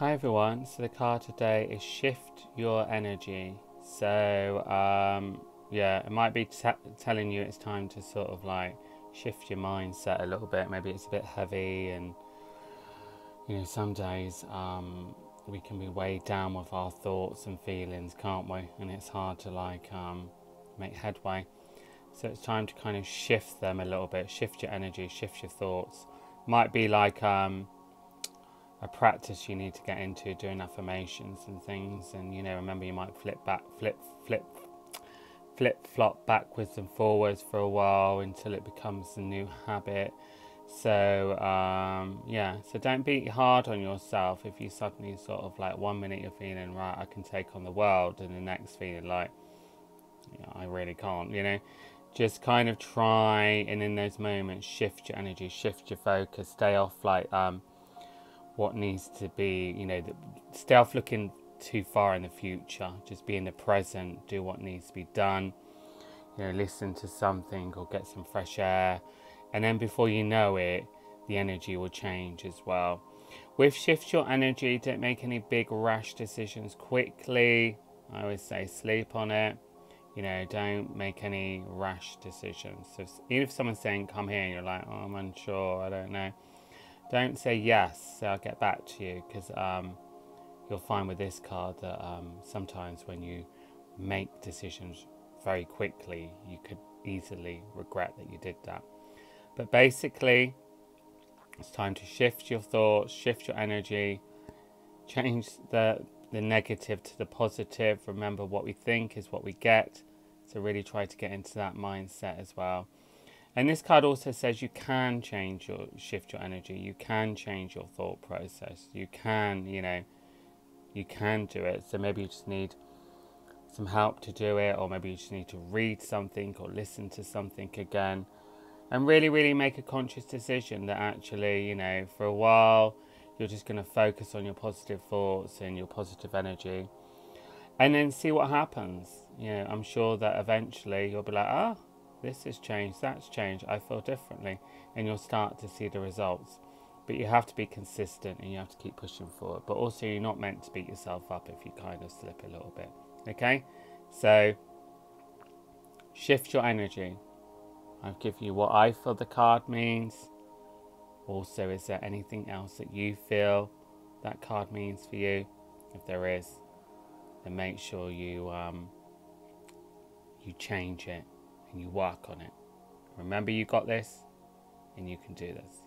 Hi everyone, so the card today is Shift Your Energy. So, um, yeah, it might be telling you it's time to sort of like shift your mindset a little bit. Maybe it's a bit heavy, and you know, some days um, we can be weighed down with our thoughts and feelings, can't we? And it's hard to like um, make headway. So it's time to kind of shift them a little bit, shift your energy, shift your thoughts. Might be like um, a practice you need to get into doing affirmations and things. And you know remember you might flip back flip flip flip flop backwards and forwards for a while until it becomes a new habit. So um, yeah so don't be hard on yourself if you suddenly sort of like one minute you're feeling right i can take on the world and the next feeling like yeah, i really can't you know? Just kind of try and in those moments shift your energy shift your focus stay off like um, what needs to be, you know, stay off looking too far in the future. Just be in the present, do what needs to be done. You know, listen to something or get some fresh air. And then before you know it, the energy will change as well. With shift your energy, don't make any big rash decisions quickly. I always say sleep on it. You know, don't make any rash decisions. So even if someone's saying come here and you're like, oh, I'm unsure, I don't know don't say yes, so I'll get back to you, because um, you'll find with this card that um, sometimes when you make decisions very quickly, you could easily regret that you did that. But basically, it's time to shift your thoughts, shift your energy, change the the negative to the positive. Remember, what we think is what we get. So really try to get into that mindset as well. And this card also says you can change your shift your energy. You can change your thought process. You can, you know, you can do it. So maybe you just need some help to do it, or maybe you just need to read something or listen to something again, and really, really make a conscious decision that actually, you know, for a while you're just going to focus on your positive thoughts and your positive energy, and then see what happens. You know, I'm sure that eventually you'll be like, ah. Oh, this has changed, that's changed, I feel differently, and you'll start to see the results. But you have to be consistent and you have to keep pushing forward. But also, you're not meant to beat yourself up if you kind of slip a little bit. Okay? So, shift your energy. I've given you what I feel the card means. Also, is there anything else that you feel that card means for you? If there is, then make sure you um, you change it and you work on it. Remember, you got this and you can do this.